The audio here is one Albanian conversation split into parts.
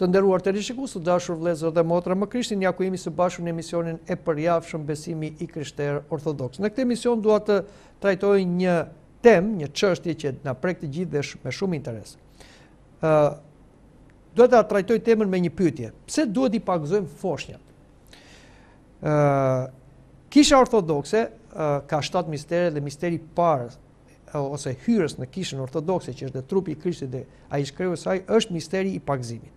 Të nderuar televizikues, të dashur vëllezër dhe motra, më Krishtin, ja ku jemi së bashku në emisionin e përjavshëm Besimi i Krishterë Ortodoks. Në këtë emision dua të trajtoj një temë, një çështje që na prek të gjithë dhe me shumë interes. Ë uh, do ta trajtoj temën me një pyetje. Pse duhet t'i pagëzojmë foshnjat? Ë uh, Kisha Ortodokse uh, ka shtatë mistere dhe misteri i parë ose hyrës në kishën ortodokse që është dhe trupi i Krishtit dhe ai është kreu i saj është misteri i pagëzimit.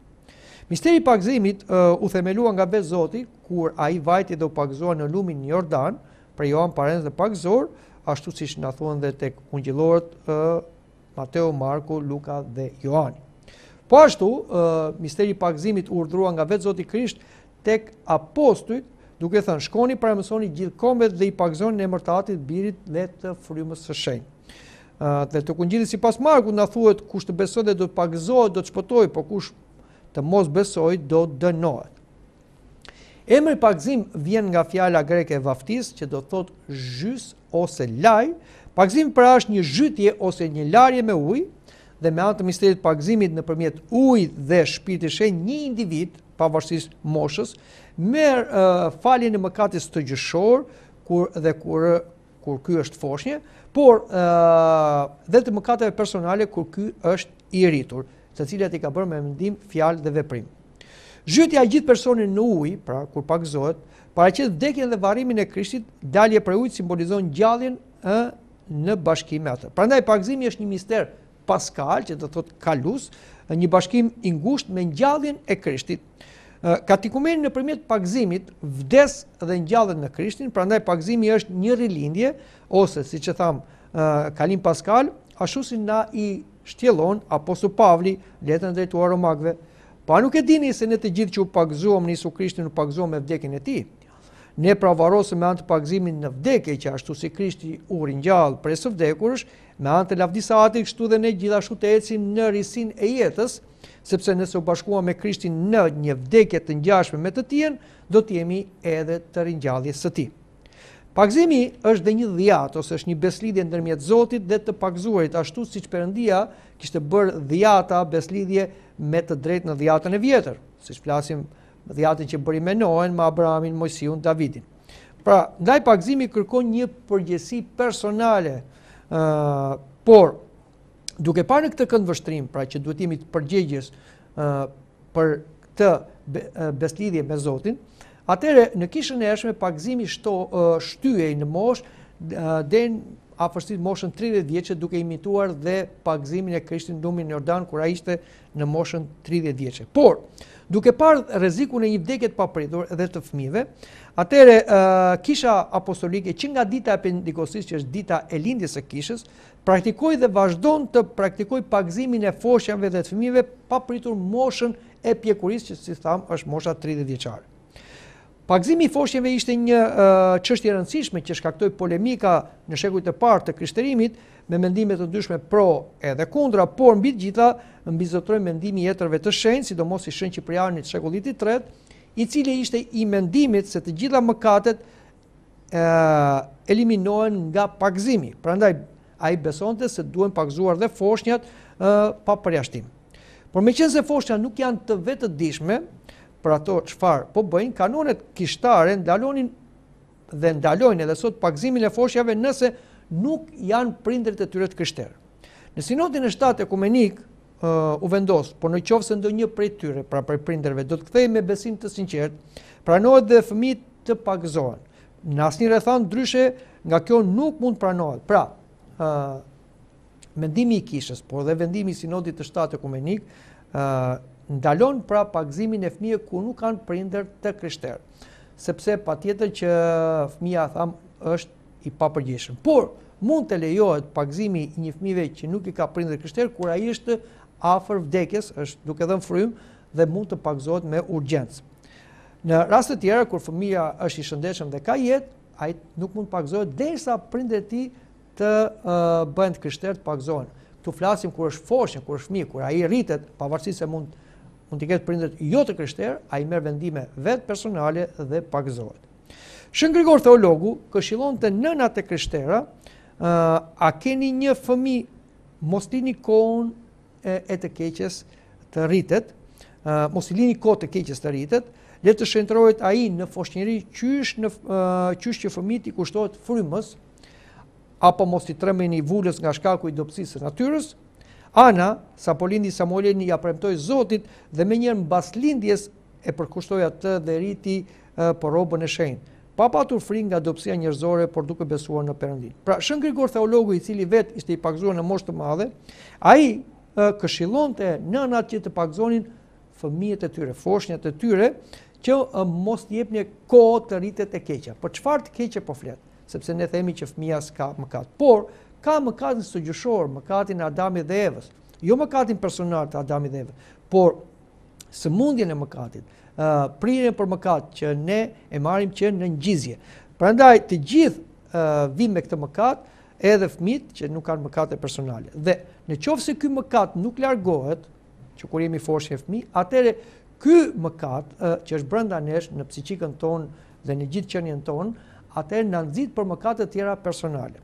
Misteri i pagëzimit uh, u themelua nga vetë Zoti kur ai vajti dhe u pagëzua në lumin Jordan prej Joan Pararendës dhe Pagëzor, ashtu siç na thuhet dhe tek ungjillorët uh, Mateu, Marku, Luka dhe Joani. Po ashtu, uh, misteri i pagëzimit u urdhërua nga vetë Zoti Krisht tek apostujt, duke thënë, shkoni pra e mësoni gjithë kombet dhe i pagëzoni në emër të Atit, Birit dhe të Frymës së Shenjtë. Dhe tek ungjilli sipas Markut na thuhet kush të besojë dhe do të pagëzohet, do të shpëtojë, por kush të mos besojë, do të dënohet. Emri pagëzim vjen nga fjala greke vaftis, që do të thotë zhys ose laj, pagëzimi pra është një zhytje ose një larje me ujë, dhe me anë të misterit të pagëzimit nëpërmjet ujit dhe Shpirtit të Shenjtë një individ, pavarësisht moshës, merr faljen e mëkatit stërgjyshor, kur dhe kur kur ky është foshnje, por dhe të mëkateve personale kur ky është i rritur, të cilat i ka bërë me mendim, fjalë dhe veprim. Zhytja e gjithë personit në ujë, pra kur pagëzohet, paraqet vdekjen dhe varrimin e Krishtit, dalja prej ujit simbolizon ngjalljen ë në bashkim me atë. Prandaj pagëzimi është një mister Paskal, që do të thotë kalesë, një bashkim i ngushtë me ngjalljen e Krishtit. Katikumeni nëpërmjet pagëzimit vdes dhe ngjallet në Krishtin, prandaj pagëzimi është një rilindje ose siç e thamë, kalim paskal, ashtu si na i shtjellon apostull Pavli në letrën drejtuar romakëve. Po a nuk e dini se ne të gjithë që u pagëzuam në Jisu Krishtin u pagëzuam me vdekjen e tij. Ne pra u varrosëm me anë të pagëzimit në vdekje që ashtu si Krishti u ringjall prej së vdekurësh, me anë të lavdisë së Atit, kështu dhe ne gjithashtu të ecim në risinë e jetës, sepse nëse u bashkuam me Krishtin në një vdekje të ngjashme me të tijën, do të jemi edhe të ringjalljes së tij. Pagëzimi është dhe një dhiatë ose është një besëlidhje ndërmjet Zotit dhe të pagëzuarit, ashtu siç Perëndia kishte bërë dhiata besëlidhje me të drejtët në dhiatën e vjetër, siç flasim Dhiatën që bëri me Noen, me Abrahamin, Mojsiun, Davidin. Prandaj pagëzimi kërkon një përgjegjësi personale, por duke parë në këtë këndvështrim, pra që duhet të jemi të përgjegjës për këtë besëlidhje me Zotin, atëherë në kishën e hershme pagëzimi shtyhej në moshë deri në afërsisht moshën 30 vjeçe duke imituar dhe pagëzimin e Krishtit në lumin Jordan kur ai ishte në moshën tridhjetë vjeçe. Por, duke parë rrezikun e një vdekje të papritur dhe të fëmijëve, atëherë Kisha Apostolike që nga dita e Pentekostit, që është dita e lindjes së kishës, praktikoi dhe vazhdon të praktikojë pagëzimin e foshnjave dhe të fëmijëve pa pritur moshën e pjekurisë që si thamë është mosha 30 vjeçare. Pagëzimi i foshnjeve ishte një çështje e rëndësishme që shkaktoi polemika në shekujt e parë të krishterimit, me mendime të ndryshme pro edhe kundra, por mbi të gjitha mbizotëroi mendimi i etërve të shenjtë, sidomos i Shën Qiprianit të shekullit të tretë, i cili ishte i mendimit se të gjitha mëkatet e, eliminohen nga pagëzimi. Prandaj ai besonte se duhen pagëzuar dhe foshnjat pa përjashtim. Por meqenëse foshnjat nuk janë të vetëdijshme, për ato çfarë po bëjnë, kanonet kishtare ndalonin dhe ndalojnë edhe sot pagëzimin e foshnjave nëse nuk janë prindërit e tyre të krishterë. Në sinodin e shtatë ekumenik u vendos, por në qoftë se ndonjë prej tyre, pra prej prindërve, do të kthehet me besim të sinqertë, pranohet dhe fëmijët të pagëzohen. Në asnjë rrethanë ndryshe nga kjo nuk mund të pranohet. Pra, mendimi i Kishës, por dhe vendimi i Sinodit të Shtatë Ekumenik, ndalon pra pagëzimin e fëmijëve ku nuk kanë prindër të krishterë. Sepse patjetër që fëmija, thamë, është i papërgjegjshëm. Por, mund të lejohet pagëzimi i një fëmijëve që nuk i ka prindër krishterë, kur ai është afër vdekjes, është duke dhënë frymë, dhe mund të pagëzohet me urgjencë. Në raste të tjera, kur fëmija është i shëndetshëm dhe ka jetë, ai nuk mund pagëzohet, derisa prindërit e tij të bëhen të krishterë, të pagëzohen. Këtu flasim kur është foshnjë, kur është fëmijë, kur ai rritet, pavarësisht se mund mund t'i ketë prindërit jo të krishterë, ai merr vendime vetë personale dhe pagëzohet. Shën Grigor Theologu këshillonte nënat e krishtera, a keni një fëmijë, mos lini kohën e, e të keqes të rritet, mos lini kohë të keqes të rritet, le të shenjtërohet ai në foshnjëri qysh në qysh që fëmijë t'i kushtohet frymës, apo mos i trembeni vulës nga shkaku i dobësisë së natyrës, Ana, sapo lindi Samuelin, ia premtoi Zotit dhe menjëherë mbas lindjes e përkushtoi atë dhe e rriti për robën e shenjtë, pa patur frikë nga dobësia njerëzore, por duke besuar në Perëndinë. Pra, Shën Grigor Theologu, i cili vetë ishte i pagëzuar në moshë të madhe, ai këshilon të nënat që të pagëzonin fëmijët e tyre, foshnjat e tyre, që mos t'i jepnin kohë të rritet e keqja. Për çfarë të keqe po flet? sepse ne themi që fëmija s'ka mëkat. Por, ka mëkatin stërgjyshor, mëkatin e Adamit dhe Evës. Jo mëkatin personal të Adamit dhe Evës, por sëmundjen e mëkatit, prirjen për mëkat që ne e marrim që në ngjizje. Prandaj, të gjithë vim me këtë mëkat, edhe fëmijët që nuk kanë mëkate personale. Dhe në qoftë se ky mëkat nuk largohet, që kur jemi foshnje fëmijë, atëherë ky mëkat që është brenda nesh në psikikën tonë dhe në gjithë qenien tonë, atëherë na nxit për mëkate të tjera personale.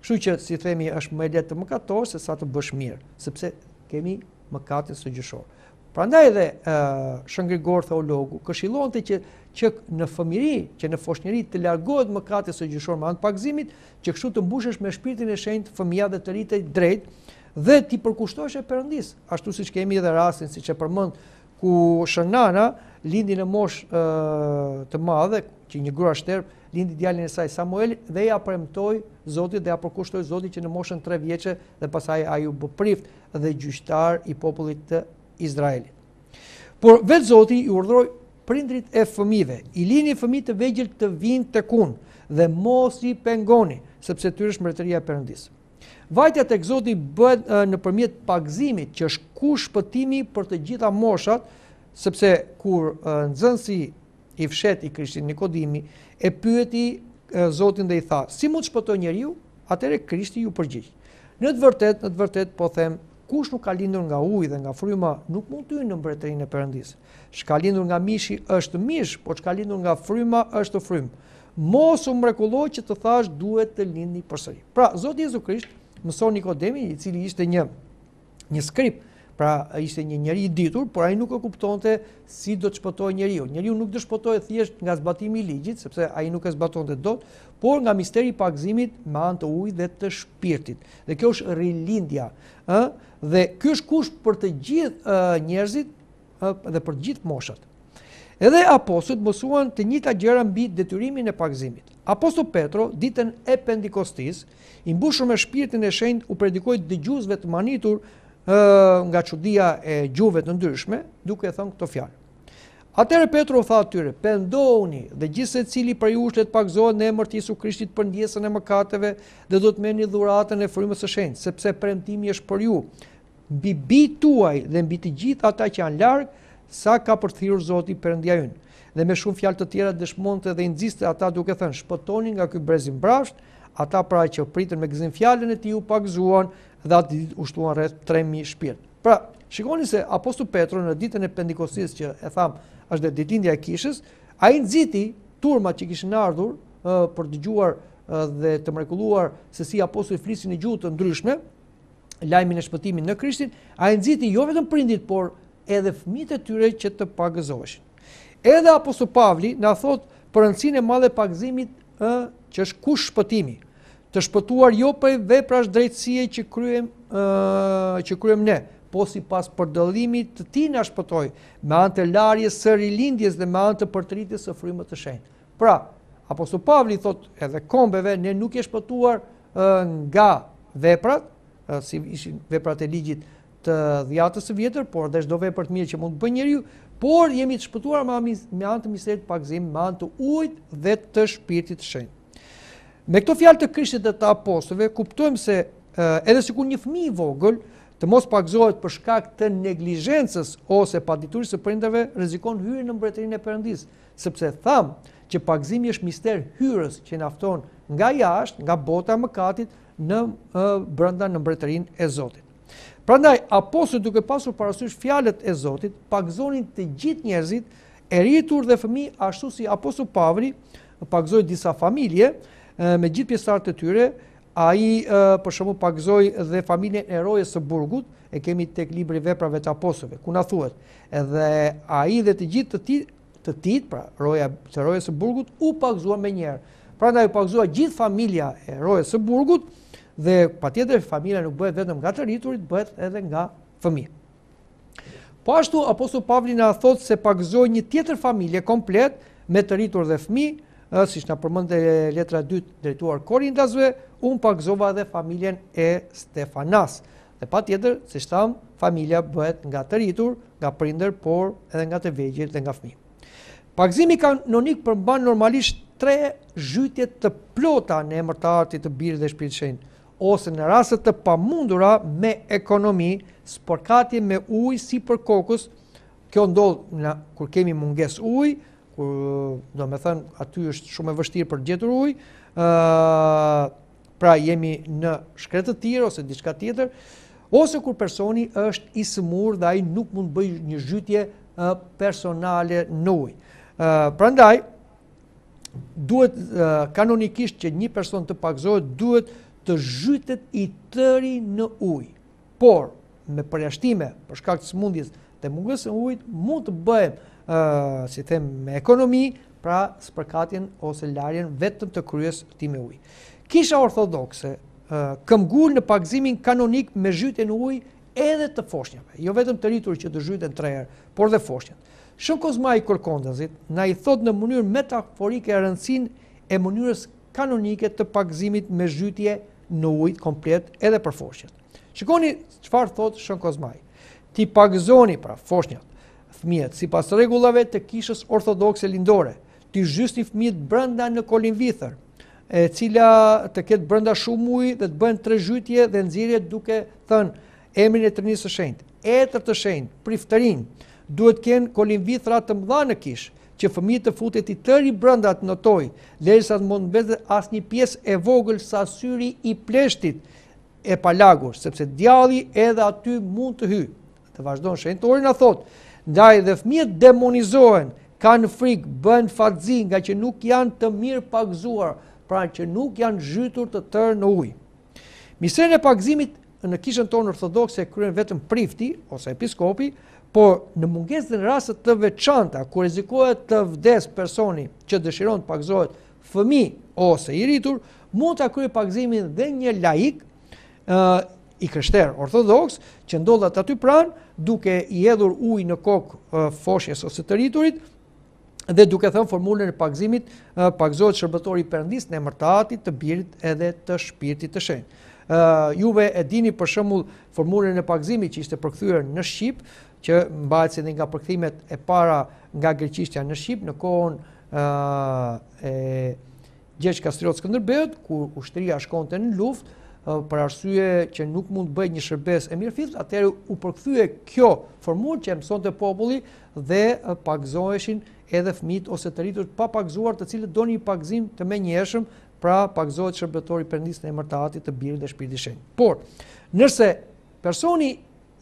Kështu që, si themi, është më lehtë të mëkatosh se sa të bësh mirë, sepse kemi mëkatin stërgjyshor. Prandaj dhe Shën Grigor Theologu këshillonte që, që në fëmijëri, që në foshnjëri të largohet mëkati stërgjyshor me anë të pagëzimit, që kështu të mbushej me shpirtin e shenjtë fëmija dhe të rritej drejtë, dhe t'i përkushtoheshe Perëndisë, ashtu siç kemi edhe rastin siç e përmendëm ku Shën Ana lindi në moshë të madhe, që një grua shterpë lindi djalin e saj Samuel dhe ia premtoi Zotit dhe ia përkushtoi Zotit që në moshën 3 vjeçe dhe pastaj ai u bë prift dhe gjyqtar i popullit të Izraelit. Por vetë Zoti i urdhëroi prindërit e fëmijëve, i lini fëmijët e vegjël të vijnë tek unë dhe mos i pengoni, sepse e tyre është mbretëria e Perëndisë. Vajtja tek Zoti bëhet nëpërmjet pagëzimit, që është kusht shpëtimi për të gjitha moshat, sepse kur nxënësi i fshehtë i Krishtit Nikodimi e pyeti Zotin dhe i tha, si mund të shpëtojë njeriu? Atëherë Krishti iu përgjigj. Në të vërtetë, në të vërtetë po them Kush nuk ka lindur nga uji dhe nga fryma nuk mund të hyjë në mbretërinë e Perëndisë. Ç'ka lindur nga mishi është mish, por ç'ka lindur nga fryma është frymë. Mos u mrekullo që të thashë duhet të lindni përsëri. Pra, Zoti Jezu Krisht mëson Nikodemin, i cili ishte një një skrib, pra ishte një njeri i ditur, por ai nuk e kuptonte si do të shpëtohej njeriu. Njeriu nuk do shpëtohej thjesht nga zbatimi i ligjit, sepse ai nuk e zbatonte dot, por nga misteri i pagëzimit me anë të ujit dhe të shpirtit. Dhe kjo është rilindja, ë? Dhe ky është kusht për të gjithë njerëzit, ë, dhe për të gjithë moshat. Edhe apostujt mësuan të njëjta gjëra mbi detyrimin e pagëzimit. Apostull Petro, ditën e Pentikostisë, i mbushur me shpirtin e shenjtë, u predikoi dëgjuesve të mahnitur ë, nga çudia e gjuhëve të ndryshme, duke thënë këto fjalë. Atëherë Petro u tha atyre, Pendohuni, dhe gjithsecili prej jush le të pagëzohet në emër të Jesu Krishtit për ndjesën e mëkateve dhe do të merrni dhuratën e Frymës së Shenjtë, sepse premtimi është për ju, mbi bijtë tuaj dhe mbi të gjithë ata që janë larg, sa ka për t'i thirrur Zoti, Perëndia ynë. Dhe me shumë fjalë të tjera dëshmonte dhe i nxiste ata duke thënë, Shpëtoni nga ky brez i mbrapshtë! Ata pra që pritën me gëzim fjalën e tij u pagëzuan dhe atë ditë u shtuan rreth tre mijë shpirtë. Pra, shikoni se Apostull Petro në ditën e Pentikostisë që e thamë është dhe ditëlindja e kishës, ai nxiti turmat që kishin ardhur për të dëgjuar dhe të mrekulluar se si apostujt flisnin në gjuhë të ndryshme, lajmin e shpëtimit në Krishtin, ai nxiti jo vetëm prindërit, por edhe fëmijët e tyre që të pagëzoheshin. Edhe Apostull Pavli na thotë për rëndësinë e madhe të pagëzimit ë që është kush shpëtimi të shpëtuar jo prej veprash drejtësie që kryem ë që kryem ne po sipas përdëllimit të tij na shpëtoi, me anë të larjes së rilindjes dhe me anë të përtëritjes së Frymës të Shenjtë. Pra, apostull Pavli thotë edhe kombeve, ne nuk jemi shpëtuar nga veprat, si ishin veprat e ligjit të Dhiatës së Vjetër, por dhe çdo vepër të mirë që mund të bëjë njeriu, por jemi të shpëtuar me anë të misterit të pagëzimit, me anë të ujit dhe të shpirtit të shenjtë. Me këto fjalë të Krishtit dhe të apostujve, kuptojmë se edhe sikur një fëmijë i vogël të mos pagëzohet për shkak të neglizhencës ose paditurisë së prindërve, rrezikon hyrjen në mbretërinë e Perëndisë, sepse thamë që pagëzimi është mister hyrës që na fton nga jashtë, nga bota e mëkatit në brenda në mbretërinë e Zotit. Prandaj, apostujt duke pasur parasysh fjalët e Zotit, pagëzonin të gjithë njerëzit, e rritur dhe fëmijë, ashtu si apostull Pavli pagëzoi disa familje me gjithë pjesëtarët e tyre, ai për shembull pagëzoi dhe familjen e rojes së burgut, e kemi tek libri i veprave të apostujve, ku na thuhet, edhe ai dhe të gjithë të tij të tijtë, pra të rojes së burgut u pagëzua menjëherë. Prandaj u pagëzua gjithë familja e rojes së burgut dhe patjetër familja nuk bëhet vetëm nga të rriturit, bëhet edhe nga fëmijë. Po ashtu apostull Pavli na thotë se pagëzoi një tjetër familje komplet me të rritur dhe fëmijë, siç na përmend te letra e dytë drejtuar Korintasve, unë pagëzova edhe familjen e Stefanas. Dhe patjetër, siç thamë, familja bëhet nga të rritur, nga prindër, por edhe nga të vegjël dhe nga fëmijë. Pagëzimi kanonik përmban normalisht tre zhytje të plota në emër të Atit, të Birit dhe Shpirtit Shenjtë, ose në raste të pamundura me ekonomi, sporkatje me ujë sipër kokës, kjo ndodh kur kemi mungesë uji, do me thënë aty është shumë e vështirë për gjetur ujë, Pra jemi në shkretëtirë ose diçka tjetër, ose kur personi është i sëmurë dhe ai nuk mund të bëjë një zhytje personale në ujë. Prandaj duhet kanonikisht që një person të pagëzohet duhet të zhytet i tëri në ujë. Por, me përjashtime për shkak të sëmundjes dhe mungesës së ujit, mund të bëjmë, ë, si them, me ekonomi, pra spërkatjen ose larjen vetëm të kryes së tij me ujë. Kisha ortodokse këmbëngul në pagëzimin kanonik me zhytje në ujë edhe të foshnjave, jo vetëm të rritur që të zhyten tre herë, por dhe foshnjat. Shën Kozma i Kërkondazit na e thotë në mënyrë metaforike rëndësinë e mënyrës kanonike të pagëzimit me zhytje në ujë komplet edhe për foshnjat. Shikoni çfarë thotë Shën Kozmai. T'i pagëzoni pra foshnjat, fëmijët sipas rregullave të kishës ortodokse lindore, t'i zhysni fëmijët brenda në kolimvithër, e cila të ketë brenda shumë ujë dhe të bëhen tre zhytje dhe nxjerrje duke thënë emrin e Trinisë së Shenjtë, etër të shenjtë, priftërinj, duhet të kenë kolimvithra të mëdha në kishë, që fëmija të futet i tëri brenda të notojë, derisa të mos mbetet asnjë pjesë e vogël sa syri i pleshtit e palagur, sepse djalli edhe aty mund të hyjë. Dhe vazhdon shenjtori na thotë, ndaj dhe fëmijët demonizohen, kanë frikë, bëhen fatzinj ngaqë nuk janë të mirëpagëzuar, pra që nuk janë zhytur të tërë në ujë. Misterin e pagëzimit në kishën tonë ortodokse e kryen vetëm prifti ose episkopi, por në mungesë dhe në raste të veçanta kur rrezikohet të vdesë personi që dëshiron të pagëzohet fëmijë ose i rritur, mund ta kryejë pagëzimin dhe një laik i krishterë ortodoks që ndodhet aty pranë duke i hedhur ujë në kokë foshnjës ose të rriturit dhe duke thënë formulën e pagëzimit, pagëzohet shërbëtori i Perëndisë në emër të Atit, të Birit edhe të Shpirtit të Shenjtë. Juve e dini për shembull formulën e pagëzimit që ishte përkthyer në shqip, që mbahet si një nga përkthimet e para nga greqishtja në shqip në kohën e Gjergj Kastriot Skënderbeut, kur ushtria shkonte në luftë, për arsye që nuk mund të bëhej një shërbesë e mirëfilltë, atëherë u përkthye kjo formulë që e mësonte populli dhe pagëzoheshin edhe fëmijët ose të rritur papagëzuar të cilët donin një pagëzim të menjëhershëm, pra pagëzohet shërbëtori i Perëndisë në emër të Atit, të Birit dhe Shpirtit të Shenjtë. Por, nëse personi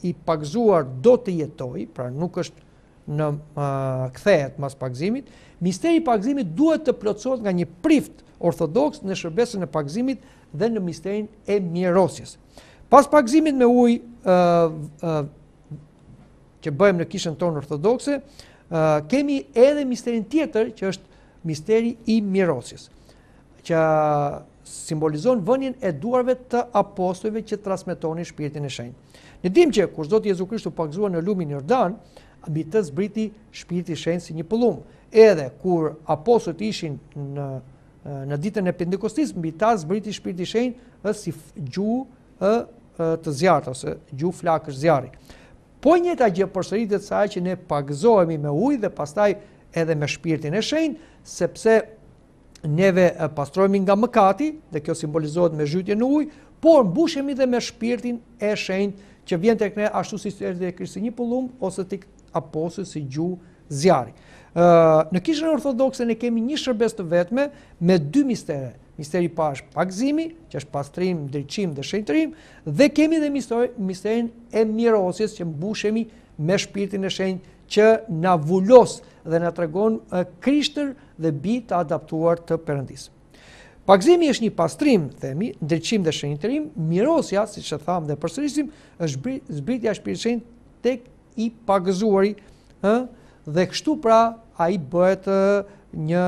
i pagëzuar do të jetojë, pra nuk është në uh, kthehet mbas pagëzimit, misteri i pagëzimit duhet të plotësohet nga një prift ortodoks në shërbesën e pagëzimit dhe në misterin e mirosjes. Pas pagëzimit me ujë uh, uh, që bëjmë në kishën tonë ortodokse, kemi edhe misterin tjetër që është misteri i mirosjes, që simbolizon vënien e duarve të apostujve që transmetonin shpirtin e shenjtë. Ne dimë që kur Zoti Jezu Krisht u pagëzua në lumin Jordan, mbi të zbriti shpirti i shenjtë si një pëllumb. Edhe kur apostujt ishin në në ditën e Pentekostisë, mbi ta zbriti shpirti i shenjtë si gjuhë ë të zjarrta ose gjuhë flakësh zjarri. Po e njëjta gjë përsëritet sa që ne pagëzohemi me ujë dhe pastaj edhe me shpirtin e shenjtë, sepse neve pastrohemi nga mëkati dhe kjo simbolizohet me zhytjen në ujë, por mbushemi dhe me shpirtin e shenjtë që vjen tek ne ashtu si erdhi te Krishti si një pëllumb ose tek apostujt si gjuhë Zjarri. Në Kishën Ortodokse ne kemi një shërbesë të vetme me dy mistere. Misteri i parë është pagëzimi, që është pastrim, ndriçim dhe shenjtërim, dhe kemi dhe misterin e mirosjes që mbushemi me shpirtin e shenjtë që na vulos dhe na tregon krishtër dhe bij të adaptuar të Perëndisë. Pagëzimi është një pastrim, themi, ndriçim dhe shenjtërim, mirosja, siç e thamë dhe përsërisim, është zbritja e shpirtit të shenjtë tek i pagëzuari, ë dhe kështu pra ai bëhet një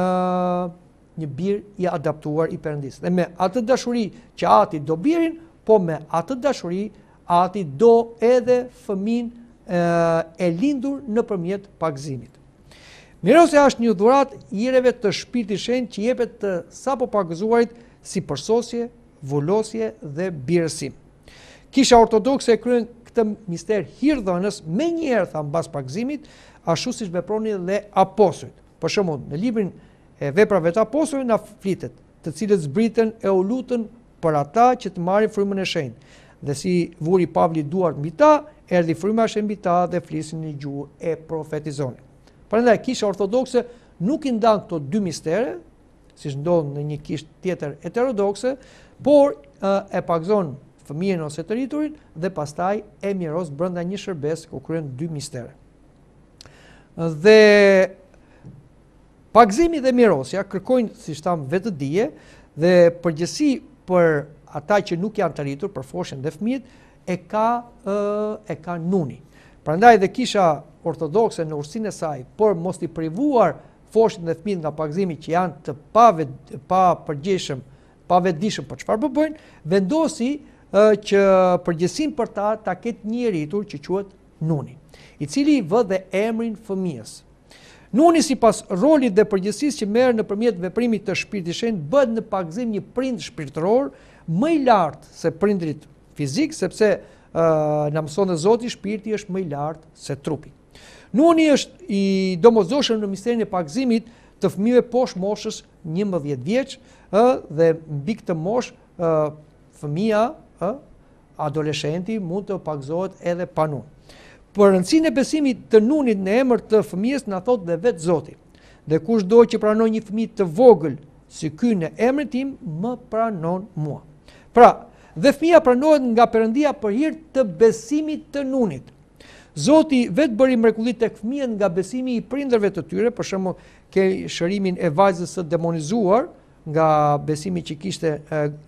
një bir i adaptuar i Perëndisë. Dhe me atë dashuri që ati do birin, po me atë dashuri ati do edhe fëmijën e, e lindur nëpërmjet pagëzimit. Mirosja është një dhuratë hireve të shpirtit shenjtë që jepet të sapopagëzuarit si përsosje vulosje dhe birësim. Kisha ortodokse e kryen këtë mister hirdhënës menjëherë thamë mbas pagëzimit, ashtu siç vepronin dhe apostujt. Për shembull, në librin e veprave të apostujve na flitet, të cilët zbritën e u lutën për ata që të marrin frymën e shenjtë. Dhe si vuri Pavli duart mbi ta, erdhi fryma e shenjtë mbi ta dhe flisnin në gjuhë e profetizonin. Prandaj kisha ortodokse nuk i ndan këto dy mistere, siç ndodh në një kishë tjetër heterodokse, por e pagëzon fëmijën ose të rriturin dhe pastaj e miros brenda një shërbese ku kryen dy mistere. Dhe pagëzimi dhe mirosja kërkojnë siç thamë vetëdije dhe përgjegjësi për ata që nuk janë të rritur për foshnjen dhe fëmijët e ka e ka nuni. Prandaj dhe kisha ortodokse në urtësinë e saj për mos t'i privuar foshnjët dhe fëmijët nga pagëzimi që janë të pa papërgjegjshëm, pavetëdijshëm për çfarë po bëjnë, vendosi që përgjegjësinë për ta ta ketë një i rritur që quhet nuni, i cili i vë dhe emrin fëmijës. Nuni sipas rolit dhe përgjegjësisë që merr nëpërmjet veprimit të shpirtit shenjtë bëhet në pagëzim një prind shpirtëror më i lartë se prindërit fizikë sepse na mëson dhe Zoti shpirti është më i lartë se trupi. Nuni është i domosdoshëm në misterin e pagëzimit të fëmijëve poshtë moshës 11 vjeç, ë dhe mbi këtë moshë ë fëmija, ë adoleshenti mund të pagëzohet edhe pa nun. Për rëndësinë e besimit të nunit në emër të fëmijës na thotë dhe vetë Zoti. Dhe kushdo që pranon një fëmijë të vogël si ky në emrin tim, më pranon mua. Pra, dhe fëmija pranohet nga Perëndia për hir të besimit të nunit. Zoti vetë bëri mrekulli tek fëmijët nga besimi i prindërve të tyre, për shembull, kemi shërimin e vajzës së demonizuar nga besimi që kishte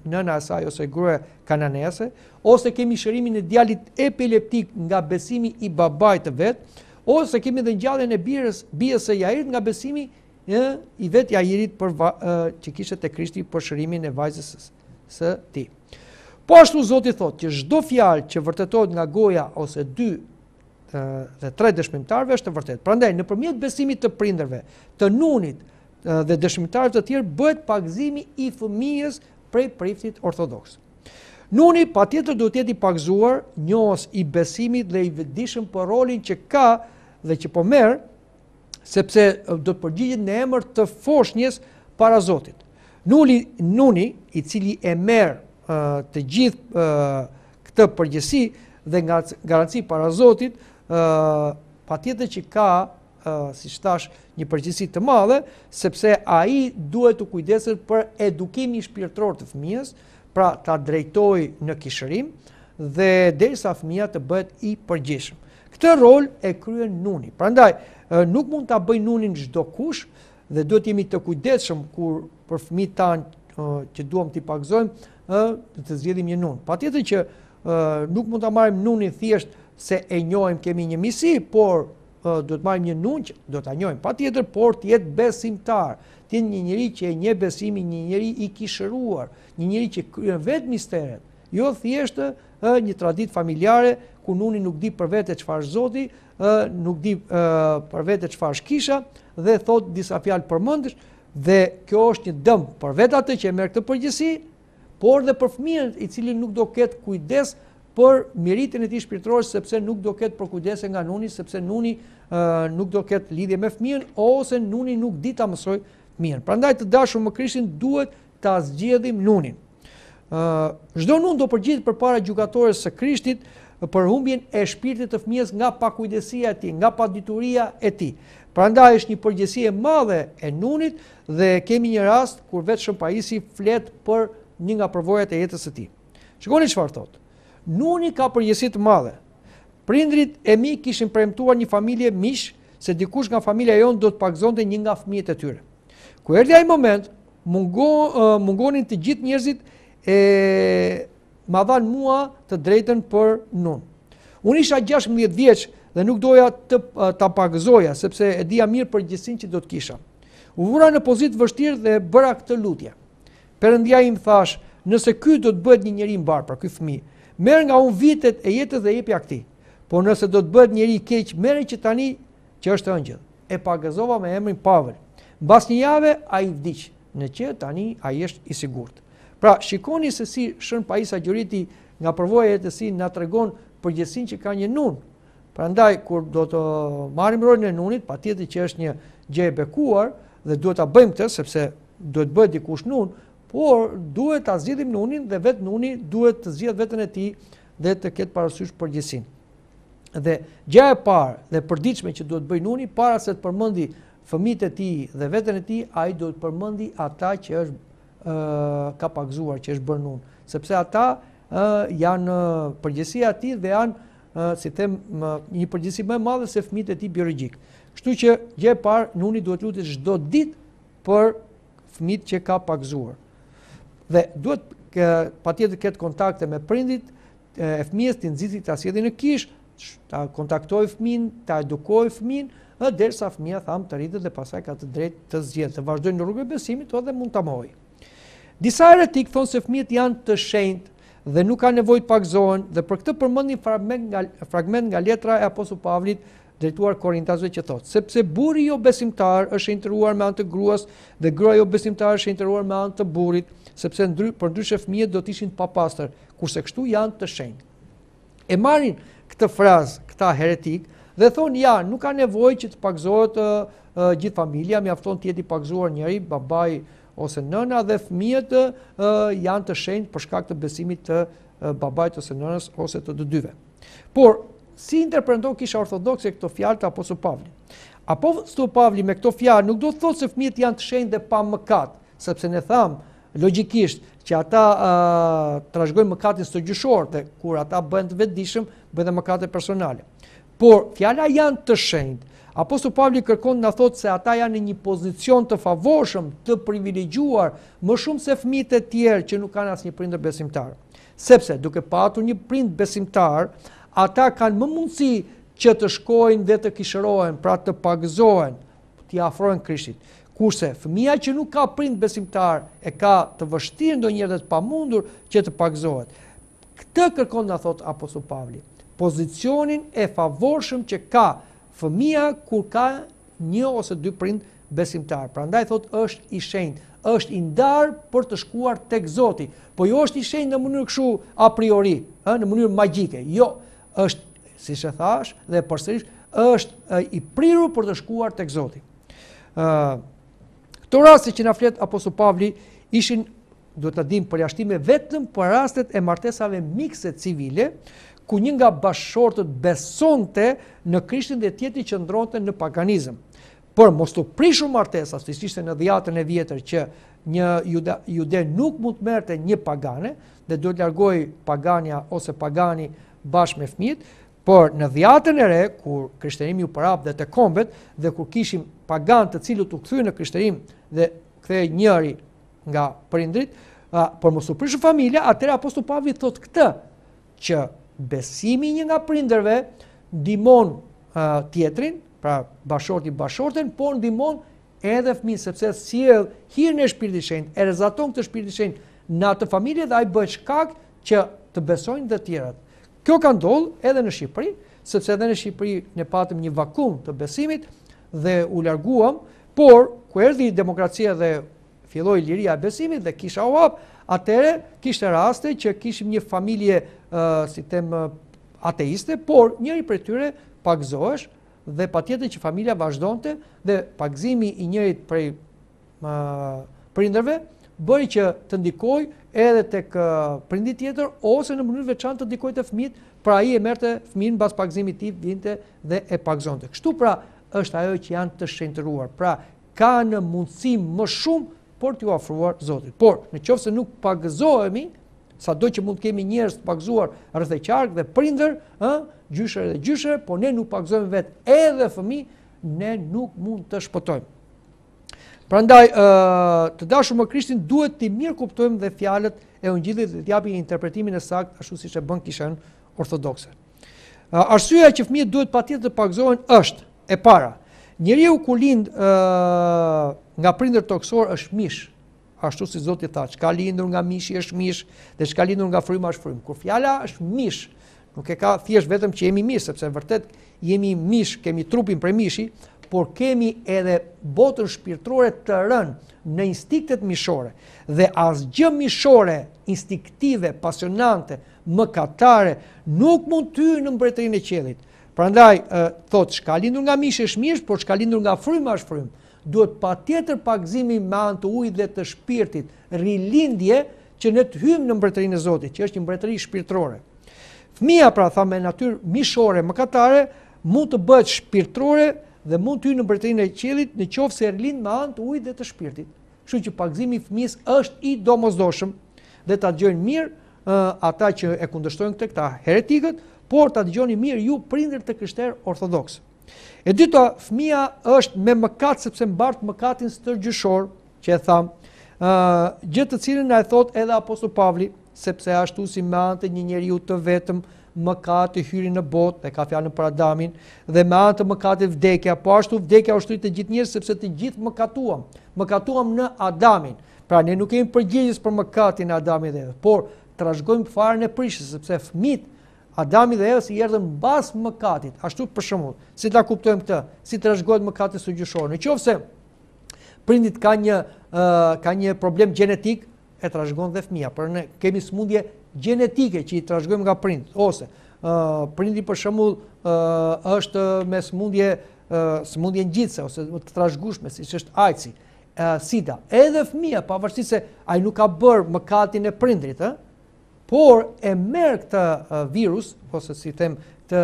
nëna e saj ose gruaja kananese, ose kemi shërimin e djalit epileptik nga besimi i babait të vet, ose kemi dhe ngjalljen e birës, bijës së Jairit nga besimi Ë, e vetë Jairit për që kishte te Krishti për shërimin e vajzës së tij. Po ashtu Zoti thotë që çdo fjalë që vërtetohet nga goja ose dy dhe tre dëshmitarëve është e vërtetë. Prandaj nëpërmjet besimit të prindërve, të nunit dhe dëshmitarëve të tjerë bëhet pagëzimi i fëmijës prej priftit ortodoks. Nuni patjetër duhet të jetë i pagëzuar, njohës i besimit dhe i vetëdijshëm për rolin që ka dhe që po merr, sepse do të përgjigjet në emër të foshnjes para Zotit. Nuni, i cili e merr të gjithë këtë përgjegjësi dhe nga garanci para Zotit, patjetër që ka, siç thashë, një përgjegjësi të madhe, sepse ai duhet të kujdeset për edukimin shpirtëror të fëmijës, pra ta drejtojë në kishërim dhe derisa fëmija të bëhet i përgjegjshëm. Këtë rol e kryen nuni, prandaj nuk mund ta bëjë nunin çdokush dhe duhet të jemi të kujdesshëm kur për fëmijët tanë që duam t'i pagëzojmë dhe të zgjedhim një nun. Patjetër që nuk mund ta marrim nunin thjesht se e njohim, kemi një miqësi, por duhet të marrim një nun që do ta njohim patjetër, por të jetë besimtar, të jetë një njeri që e njeh besimin, një njeri i kishëruar, një njeri që kryen vetë misteret, jo thjesht ë një traditë familjare ku nuni nuk di për vete çfarë është Zoti, ë nuk di ë, për vete çfarë është kisha dhe thotë disa fjalë përmendsh dhe kjo është një dëm për vetë atë që e merr këtë përgjegjësi, por dhe për fëmijën i cili nuk do ketë kujdes për mirërritjen e tij shpirtërore sepse nuk do ketë përkujdesje nga nuni sepse nuni nuk do ketë lidhje me fëmijën ose nuni nuk di ta mësojë fëmijën. Prandaj të dashur më Krishtin duhet ta zgjedhim nunin. Ë çdo nun do përgjigjet përpara gjykatores së Krishtit për humbjen e shpirtit të fëmijës nga pakujdesia e tij, nga padituria e tij. Prandaj është një përgjegjësi e madhe e nunit Dhe kemi një rast kur vetë Shën Paisi flet për një nga përvojat e jetës së tij. Shikoni çfarë thotë. Nuni ka përgjegjësi të madhe. Prindërit e mi kishin premtuar një familjeje miqsh se dikush nga familja jonë do të pagëzonte një nga fëmijët e tyre. Kur erdhi ai moment, mungo, uh, mungonin të gjithë njerëzit e Ma dhanë mua të drejtën për nun. Unë isha 16 vjeç dhe nuk doja të, ta pagëzoja sepse e dija mirë përgjegjësinë që do të kisha. U vura në pozitë vështirë dhe bëra këtë lutje. Perëndia im thashë, nëse ky do të bëhet një njeri i mbarë, pra ky fëmijë, merr nga unë vitet e jetës dhe jepja këtij. Por nëse do të bëhet njeri i keq, merre që tani që është engjëll. E pagëzova me emrin Pavel. Mbas një jave ai vdiq, në që tani ai është i sigurt. Pra, shikoni se si Shën Pais Agjioriti nga përvoja e jetës së tij na tregon përgjegjësinë që ka një nun. Prandaj kur do të marrim rolin e nunit, patjetër që është një gjë e bekuar dhe duhet ta bëjmë këtë sepse duhet të bëhet dikush nun, por duhet ta zgjidhim nunin dhe vetë nuni duhet të zgjedhë veten e tij dhe të ketë parasysh përgjegjësinë. Dhe gjëja e parë dhe përditshme që duhet bëjë nuni para se të përmendi fëmijët e tij dhe veten e tij, ai duhet të përmendi ata që është ka pagëzuar që është bërë nun, sepse ata janë përgjegjësia e tij dhe janë, si them, një përgjegjësi më e madhe se fëmijët e tij biologjikë. Kështu që gjëja e parë, nuni duhet lutet çdo ditë për fëmijët që ka pagëzuar. Dhe duhet patjetër të ketë kontakte me prindit e fëmijës t'i nxiti ta sjellin në kish, ta kontaktojë fëmijën, ta edukojë fëmijën, dhe derisa fëmija thamë të rritet dhe pastaj ka të drejtë të zgjedhë, të vazhdojë në rrugën e besimit dhe mund të mohojë. Disa heretikë thonë se fëmijët janë të shenjtë dhe nuk ka nevojë të pagëzohen dhe për këtë përmendin fragment nga fragment nga letra e apostull Pavlit drejtuar Korintasve që thotë sepse burri jobesimtar është shenjtëruar me anë të gruas dhe gruaja jobesimtare është shenjtëruar me anë të burrit sepse ndry, përndryshe fëmijët do të ishin të papastër kurse kështu janë të shenjtë. e marrin këtë frazë, këta heretikë, dhe thonë, ja, nuk ka nevojë që të pagëzohet uh, uh, gjithë familja, mjafton të jetë i pagëzuar njëri, babai ose nëna dhe fëmijët uh, janë të shenjtë për shkak të besimit të uh, babait ose nënës ose të të dyve. Por, si i interpreton kisha ortodokse këto fjalë të Apostull Pavlit? Apostull Pavli me këto fjalë nuk do të thotë se fëmijët janë të shenjtë dhe pa mëkat, sepse ne thamë Logjikisht, që ata trashëgojnë mëkatin stërgjyshor dhe kur ata bëhen të vetëdijshëm, bëjnë dhe mëkate personale. Por fjala janë të shenjtë. Apostull Pavli kërkon të na thotë se ata janë në një pozicion të favorshëm, të privilegjuar, më shumë se fëmijët e tjerë që nuk kanë asnjë prindër besimtar. Sepse duke patur një prind besimtar, ata kanë më mundësi që të shkojnë dhe të kishërohen, pra të pagëzohen, t'i afrohen Krishtit. Kurse fëmija që nuk ka prindër besimtarë e ka të vështirë ndonjëherë dhe të pamundur që të pagëzohet. Këtë kërkon të na thotë apostull Pavli, pozicionin e favorshëm që ka fëmija kur ka një ose dy prindër besimtarë. Prandaj thotë është i shenjtë, është i ndarë për të shkuar tek Zoti. Po jo është i shenjtë në mënyrë kështu a priori, ë në mënyrë magjike. Jo, është, siç e thashë, dhe përsëris, është i prirur për të shkuar tek Zoti. Këto raste që na flet apostull Pavli ishin, duhet ta dimë, përjashtime vetëm për rastet e martesave mikse civile, ku një nga bashkëshortët besonte në Krishtin dhe tjetri qëndronte në paganizëm. Por mos t'u prishur martesa, siç ishte në Dhiatën e vjetër që një jude, jude nuk mund të merrte një pagane dhe duhet largohej pagania ose pagani bashkë me fmijët, por në Dhiatën e re, kur krishterimi u përhap dhe te kombet dhe kur kishim paganë të cilët u kthyen në krishterim dhe kthehej njëri nga prindërit, për mos t'u prishur familja, atëherë apostull Pavli thotë këtë, që besimi i njërit nga prindërve ndihmon tjetrin, pra bashkëshorti bashkëshorten, por ndihmon edhe fëmijën, sepse sjell hirin e Shpirtit të Shenjtë, e rrezaton këtë Shpirt të Shenjtë në atë familje dhe ai bëhet shkak që të besojnë dhe të tjerët. Kjo ka ndodhur edhe në Shqipëri, sepse edhe në Shqipëri ne patëm një vakum të besimit dhe u larguam, por kur erdhi demokracia dhe filloi liria e besimit dhe kisha u hap, atëherë kishte raste që kishim një familje, uh, si të them, ateiste, por njëri prej tyre pagëzohesh dhe patjetër që familja vazhdonte dhe pagëzimi i njërit prej uh, prindërve bëri që të ndikojë edhe tek uh, prindi tjetër ose në mënyrë të veçantë të ndikojë te fëmijët, pra ai e merrte fëmijën mbas pagëzimit të tij vinte dhe e pagëzonte. Kështu pra është ajo që janë të shenjtëruar. Pra kanë mundësi më shumë për t'iu afruar Zotit. Por, në qoftë se nuk pagëzohemi, sado që mund të kemi njerëz të pagëzuar rreth e qark dhe prindër, gjyshër dhe gjyshe, por ne nuk pagëzohemi vetë edhe fëmijët, ne nuk mund të shpëtojmë. Prandaj, të dashur më Krishtin, duhet t'i mirëkuptojmë dhe fjalët e Ungjillit dhe të japim interpretimin e saktë, ashtu siç e bën Kisha jonë ortodokse. Arsyeja që fëmijët duhet patjetër të pagëzohen është e para. Njeriu kur lind ë nga prindër tokësorë është mish. Ashtu si Zoti tha, ç'ka lindur nga mishi është mish dhe ç'ka lindur nga fryma është frymë. Kur fjala është mish, nuk e ka thjesht vetëm që jemi mish, sepse vërtet jemi mish, kemi trupin prej mishi, por kemi edhe botën shpirtërore të rënë në instinktet mishore dhe asgjë mishore, instinktive, pasionante mëkatare nuk mund të hyjë në mbretërinë e qiellit. Prandaj thotë ç'ka lindur nga mishi është mish, por ç'ka lindur nga fryma është frymë. Duhet patjetër pagëzimi me anë të ujit dhe të shpirtit, rilindje që ne të hyjmë në mbretërinë e Zotit, që është një mbretëri shpirtërore. Fëmija pra tha me natyrë mishore mëkatare mund të bëhet shpirtëror dhe mund të hyjë në mbretërinë e qiellit në qoftë se rilind me anë të ujit dhe të shpirtit. Kështu që pagëzimi i fëmijës është i domosdoshëm dhe ta dëgjojnë mirë ata që e kundërshtojnë këtë këta heretikët, por ta dëgjoni mirë ju prindër të krishterë ortodoksë. E dyta, fëmija është me mëkat sepse mbart mëkatin stërgjyshor, që e thamë, gjë të cilën na e thotë edhe apostull Pavli, Sepse ashtu si me anë të një njeriu të vetëm mëkati hyri në botë, e ka fjalën për Adamin, dhe me anë të mëkatit vdekja, po ashtu vdekja u shtri te gjithë njerëzit sepse të gjithë mëkatuam. Mëkatuam në Adamin. Pra ne nuk jemi përgjegjës për mëkatin e Adamit dhe Evës, por trashëgojmë farën e prishjes sepse fëmijët Adamit dhe Evës i erdhën mbas mëkatit. Ashtu për shembull, si ta kuptojmë këtë? Si trashëgohet mëkati stërgjyshor? Në qoftë se prindi ka një uh, ka një problem gjenetik, e trashëgon dhe fëmija, pra ne kemi sëmundje gjenetike që i trashëgojmë nga prindi, ose prindi për shembull është me sëmundje sëmundje ngjitëse ose ë të trashëgueshme siç është AIDS-i, sida. Edhe fëmija pavarësisht se ai nuk ka bërë mëkatin e prindërit, ë, por e merr këtë virus, ose si themi, këtë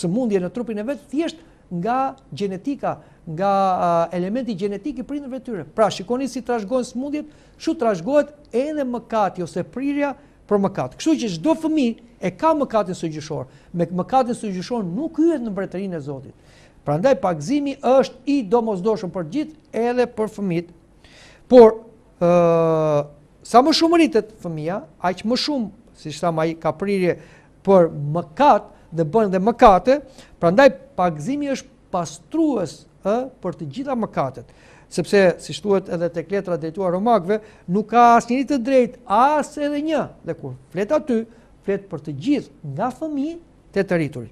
sëmundje në trupin e vet thjesht nga gjenetika, nga elementi gjenetik i prindërve të tyre. Pra, shikoni si trashëgohen sëmundjet, kështu trashëgohet edhe mëkati ose prirja për mëkat. Kështu që çdo fëmijë e ka mëkatin stërgjyshor. Me mëkatin stërgjyshor nuk hyhet në mbretërinë e Zotit. Prandaj pagëzimi është i domosdoshëm për të gjithë, edhe për fëmijët. Por Ë sa më shumë rritet fëmija, aq më shumë, siç thamë, ai ka prirje për mëkat dhe bën dhe mëkate, prandaj pagëzimi është pastrues ë për të gjitha mëkatet. Sepse siç thuhet edhe tek letra drejtuar romakëve, nuk ka asnjeri të drejtë, as edhe një. Dhe kur flet aty, flet për të gjithë, nga fëmijë te të rritur.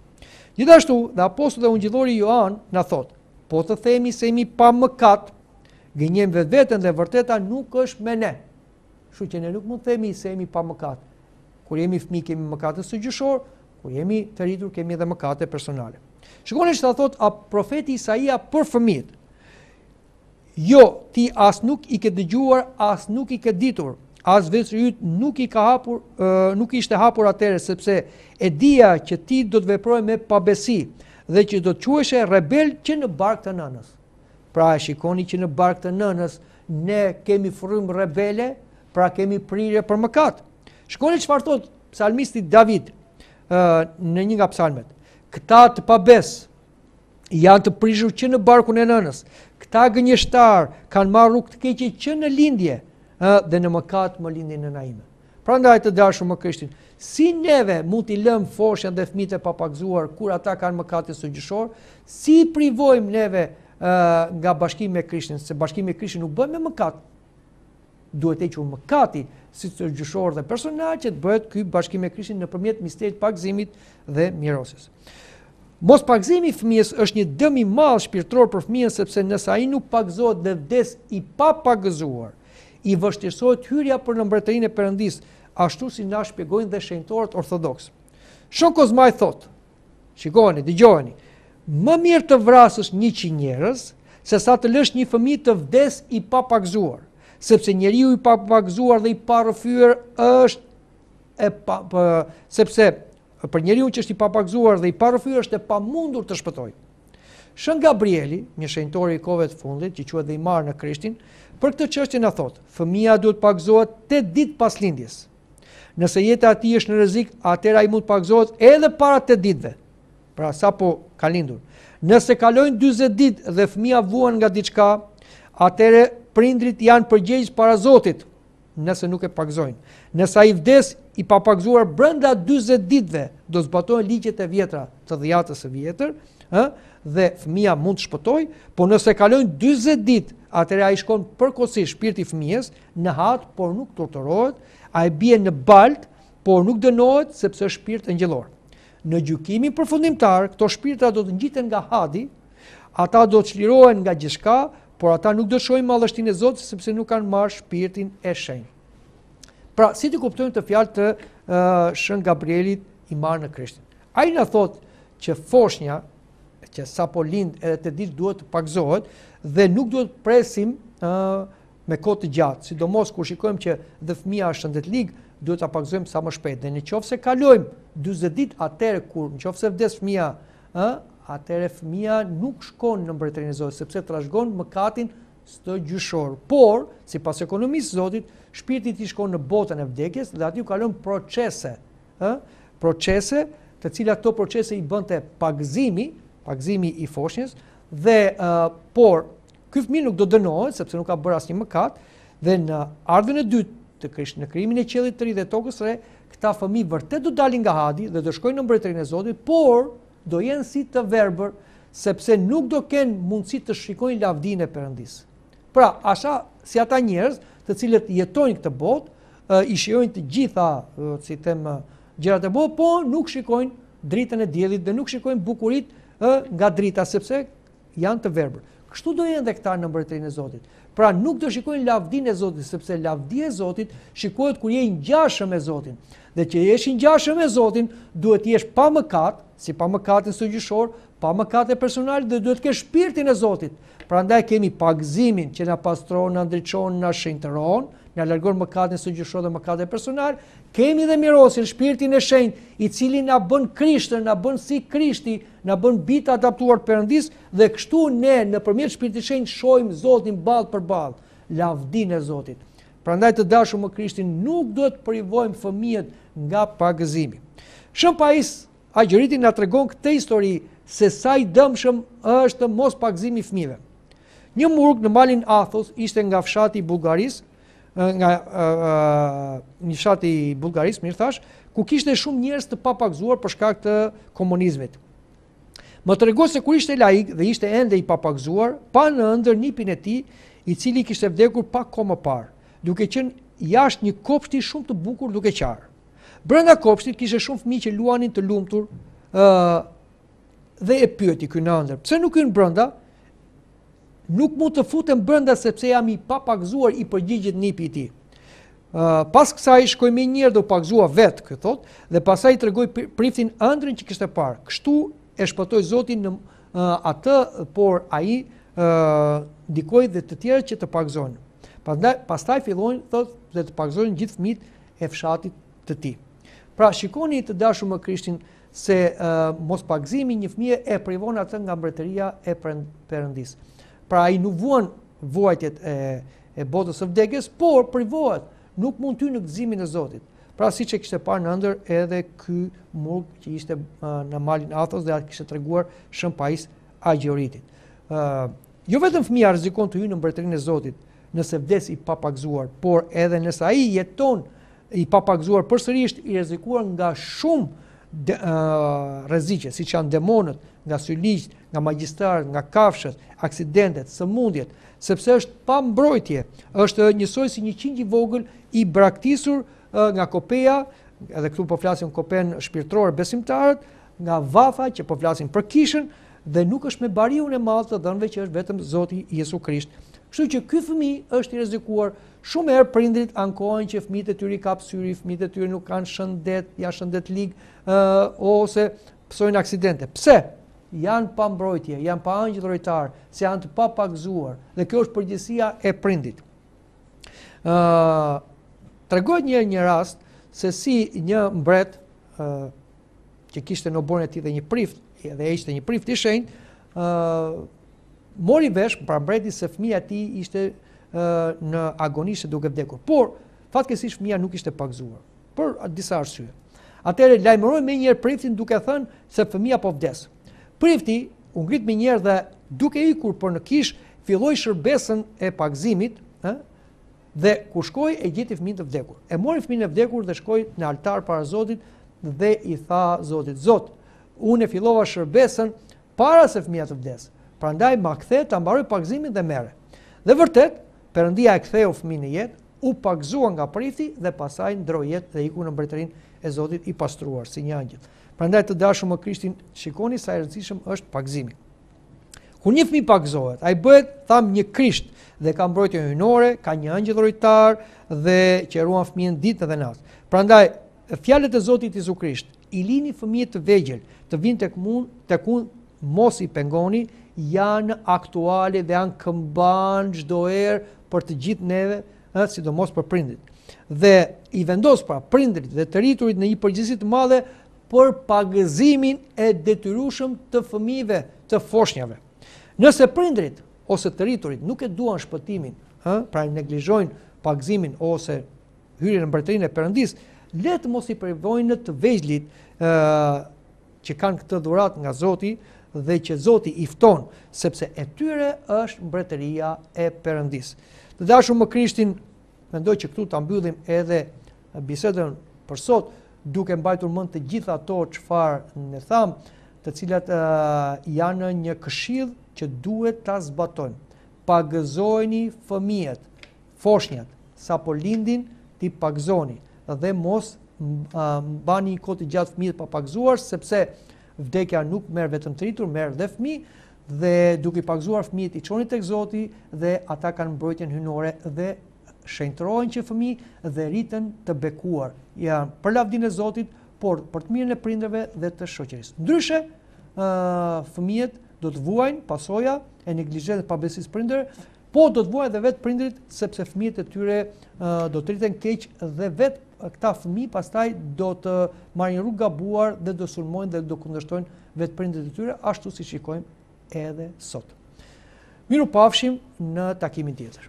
Gjithashtu, dhe apostulli dhe ungjillori Joan na thotë, po të themi se jemi pa mëkat, Gënjejmë vetveten dhe e vërteta nuk është me ne. Kështu që ne nuk mund të themi se jemi pa mëkat. Kur jemi fëmijë kemi mëkatin stërgjyshor, kur jemi të rritur kemi edhe mëkate personale. Shikoni çfarë thotë profeti Isaia për fëmijët. Jo, ti as nuk i ke dëgjuar, as nuk i ke ditur, as veshi yt nuk i ka hapur, uh, nuk ishte hapur atëherë sepse e dija që ti do të veproje me pabesi dhe që do të quheshe rebel që në bark të nënës. Pra e shikoni që në bark të nënës ne kemi frymë rebele, pra kemi prirje për mëkat. Shikoni çfarë thot psalmisti David në një nga psalmet. Këta të pabes janë të prishur që në barkun e nënës. Këta gënjeshtar kanë marrë rrugë të keqe që në lindje, ë dhe në mëkat më lindi nëna ime. Prandaj të dashur më Krishtin, si neve mund t'i lëmë foshnjat dhe fëmijët e papagëzuar kur ata kanë mëkatin stërgjyshor, si i privojmë neve nga bashkimi me Krishtin, se bashkimi me Krishtin nuk bëhet me mëkat. Duhet të hequr mëkati stërgjyshor dhe personal që të bëhet ky bashkim me Krishtin nëpërmjet misterit të pagëzimit dhe mirosjes. Mos pagëzimi i fëmijës është një dëm i madh shpirtëror për fëmijën sepse nëse ai nuk pagëzohet dhe vdes i papagëzuar, I vështirësohet hyrja për në Mbretërinë e Perëndisë, ashtu si na shpjegojnë dhe shenjtorët ortodoksë. Shën Kozmai thotë, shikoni, dëgjojeni, më mirë të vrasësh 100 njerëz, se sa të lësh një fëmijë të vdesë i papagëzuar, sepse njeriu i papagëzuar dhe i parrëfyer është e pa, për, sepse për njeriu që është i papagëzuar dhe i parrëfyer është e pamundur të shpëtojë. Shën Gabrieli, një shenjtor i kohëve të fundit, që quhet dhe i marrë në Krishtin, për këtë çështje na thotë, fëmija duhet të pagëzohet 8 ditë pas lindjes. Nëse jeta e tij është në rrezik, atëherë ai mund të pagëzohet edhe para 8 ditëve. Pra sapo ka lindur. Nëse kalojnë 40 ditë dhe fëmija vuan nga diçka, atëherë prindërit janë përgjegjës para Zotit, nëse nuk e pagëzojnë. Nëse ai vdes i papagëzuar brenda 40 ditëve, do zbatohen ligjet e vjetra të Dhiatës së vjetër, ë, dhe fëmija mund të shpëtojë, por nëse kalojnë 40 ditë, atëherë ai shkon përkohësisht shpirti i fëmijës në had, por nuk torturohet, ai bie në baltë, por nuk dënohet sepse është shpirt engjëllor. Në gjykimin përfundimtar, këto shpirtra do të ngjiten nga hadi, ata do të çlirohen nga gjithçka, Por ata nuk do shohin madhështinë e Zotit sepse nuk kanë marrë shpirtin e shenjtë. Pra, si t'i kuptojmë këto fjalë të shën Gabrielit i marrë në Krishtin? Ai na thotë që foshnja, që sapo lind edhe tetë ditë duhet të pagëzohet, dhe nuk duhet presim më kohë të gjatë, sidomos kur shikojmë që dhe fëmija është shëndetlig, duhet ta pagëzojmë sa më shpejt. Dhe në qoftë se kalojnë 40 ditë atëherë kur në qoftë se vdes fëmija Ë, atëherë fëmija nuk shkon në mbretërinë e Zotit, sepse trashëgon mëkatin stërgjyshor. Por, sipas ekonomisë së Zotit, shpirti i tij shkon në botën e vdekjes dhe aty kalon procese, ë, procese, të cilat këto procese i bënte pagëzimi, pagëzimi i foshnjës dhe ë, por Ky fëmijë nuk do dënohet sepse nuk ka bërë asnjë mëkat dhe në ardhmën e dytë të Krishtit në krijimin e qiellit të ri dhe tokës re, këta fëmijë vërtet do dalin nga hadi dhe do shkojnë në mbretërinë e Zotit, por do jenë si të verbër sepse nuk do kenë mundësi të shikojnë lavdinë e Perëndisë. Pra, ashtu si ata njerëz të cilët jetojnë këtë botë, i shijojnë të gjitha, si të them, gjërat e botës, po nuk shikojnë dritën e diellit dhe nuk shikojnë bukuritë nga drita sepse Janë të verbër. Kështu do jenë dhe këta në mbretërinë e Zotit. Pra nuk do shikojnë lavdinë e Zotit, sepse lavdia e Zotit shikohet kur je i ngjashëm me Zotin. Dhe që të jesh i ngjashëm me Zotin, duhet të jesh pa mëkat, si pa mëkatin stërgjyshor, pa mëkatet personale dhe duhet të kesh shpirtin e Zotit. Prandaj kemi pagëzimin që na pastron, na ndriçon, na shenjtëron, na largon mëkatin stërgjyshor dhe mëkatet personale, kemi dhe mirosjen, shpirtin e shenjtë, i cili na bën Krishtë, na bën si Krishti, Na bën bij të adoptuar të Perëndisë dhe kështu ne nëpërmjet Shpirtit të Shenjtë shohim Zotin ballë për ballë. Lavdinë e Zotit! Prandaj të dashur më Krishtin nuk duhet të privojmë fëmijët nga pagëzimi. Shën Pais Agjioriti na tregon këtë histori se sa i dëmshëm është mospagëzimi i fëmijëve. Një murg në malin Athos ishte nga fshati i Bullgarisë, nga një fshat i Bullgarisë, mirë thashë, ku kishte shumë njerëz të papagëzuar për shkak të komunizmit. Më tregoi se kur ishte laik dhe ishte ende i papagëzuar, pa në ëndërr nipin e tij, i cili kishte vdekur pak kohë më parë, duke qenë jashtë një kopshti shumë të bukur duke qarë. Brenda kopshtit kishte shumë fëmijë që luanin të lumtur, ë dhe e pyeti ky në ëndërr, pse nuk hyn brenda? Nuk mund të futem brenda sepse jam i papagëzuar i përgjigjet nipi i tij. Pas kësaj shkoi menjëherë dhe u pagëzua vetë, ky thotë, dhe pastaj i tregoi priftit ëndrrën që kishte parë. Kështu e shpëtoi Zoti atë, por ai ndikoi dhe të tjerët që të pagëzojnë. Pastaj fillojnë thotë dhe të pagëzojnë gjithë fëmijët e fshatit të tij. Pra shikoni të dashur më Krishtin se mospagëzimi i një fëmije e privon atë nga mbretëria e Perëndisë. Pra ai nuk vuan vuajtjet e e botës së vdekjes, por privohet, nuk mund të hyjë në gëzimin e Zotit. Pra siç e kishte parë në ëndërr edhe ky murg që ishte në malin Athos dhe ia kishte treguar Shën Pais Agjioritit. Jo vetëm fëmija rrezikon të hyjë në mbretërinë e Zotit nëse vdes i papagëzuar, por edhe nëse ai jeton i papagëzuar përsëri është i rrezikuar nga shumë de, uh, rreziqe, siç janë demonët, nga syligët, nga magjistrarët, nga kafshët, aksidentet, sëmundjet, sepse është pa mbrojtje, është njësoj si një qingj i vogël i braktisur uh, nga kopeja, edhe këtu po flasim kopenë shpirtërore besimtarët, nga vatha që po flasim për kishën dhe nuk është me bariun e madh të dhenve që është vetëm Zoti Jezu Krisht. Kështu që ky fëmijë është i rrezikuar Shumë herë prindërit ankohen që fëmijët e tyre i kap syri, fëmijët e tyre nuk kanë shëndet, janë shëndetlig, ë ose pësojnë aksidente. Pse? Janë pa mbrojtje, janë pa angjëll rojtar, se janë të papagëzuar. Dhe kjo është përgjegjësia e prindit. Ë tregoj një një rast se si një mbret ë që kishte në oborrin e tij dhe një prift, dhe ishte një prift i shenjtë, mori vesh pra mbreti se fëmija e tij ishte në agoni ishte duke vdekur. Por fatkeqësisht fëmija nuk ishte pagëzuar për disa arsye. Atëherë lajmëroi menjëherë priftin duke thënë se fëmija po vdes. Prifti u ngrit menjëherë dhe duke ikur për në kishë filloi shërbesën e pagëzimit, ë dhe kur shkoi e gjeti fëmijën të vdekur. E mori fëmijën e vdekur dhe shkoi në altar para Zotit dhe i tha Zotit, Zot, Unë e fillova shërbesën para se fëmija të vdesë, prandaj ma kthe ta mbaroj pagëzimin dhe merre. Dhe vërtet, Perëndia e ktheu fëmijën në jetë, u pagëzua nga prifti dhe pasaj ndërroi jetë dhe iku në mbretërinë e Zotit i pastruar si një angjëll. Prandaj të dashur më Krishtin, shikoni sa i rëndësishëm është pagëzimi. Kur një fëmijë pagëzohet, ai bëhet thamë një Krisht dhe ka mbrojtje hyjnore, ka një angjëll rojtar dhe që e ruan fëmijën ditë dhe natë. Prandaj fjalët e Zotit Jezu Krisht, I lini fëmijët të vegjël të vijnë tek mun, tek unë, mos i pengoni, janë aktuale dhe janë kambanë çdo herë për të gjithë neve, ëh, sidomos për prindërit. Dhe i vendos pra prindërit dhe të rriturit në një përgjegjësi të madhe për pagëzimin e detyrueshëm të fëmijëve, të foshnjave. Nëse prindërit ose të rriturit nuk e duan shpëtimin, ëh, pra e neglizhojnë pagëzimin ose hyrjen në mbretërinë e Perëndisë, le të mos i privojnë të vegjlit ë që kanë këtë dhuratë nga Zoti dhe që Zoti i fton, sepse e tyre është mbretëria e Perëndisë. Të dashur më Krishtin, mendoj që këtu ta mbyllim edhe bisedën për sot, duke mbajtur mend të gjitha ato çfarë ne thamë, të cilat uh, janë një këshillë që duhet ta zbatojmë. Pagëzojini fëmijët, Foshnjat, sapo lindin, t'i pagëzoni dhe mos mbani një kohë të gjatë fëmijët pa pagëzuar, sepse vdekja nuk merr vetëm të rritur, merr dhe fëmijë dhe duke i pagëzuar fëmijët i çoni tek Zoti dhe ata kanë mbrojtjen hyjnore dhe shenjtërohen që fëmijë dhe rriten të bekuar. Ja, për lavdinë e Zotit, por për të mirën e prindërve dhe të shoqërisë. Ndryshe, fëmijët do të vuajnë pasojat e neglizhencës pabesisë prindërve, Po do të vuajnë edhe vetë prindërit sepse fëmijët e tyre do të rriten keq dhe vetë këta fëmijë pastaj do të marrin rrugë të gabuar dhe do sulmojnë dhe do kundërshtojnë vetë prindërit e tyre ashtu si shikojmë edhe sot. Mirupafshim në takimin tjetër.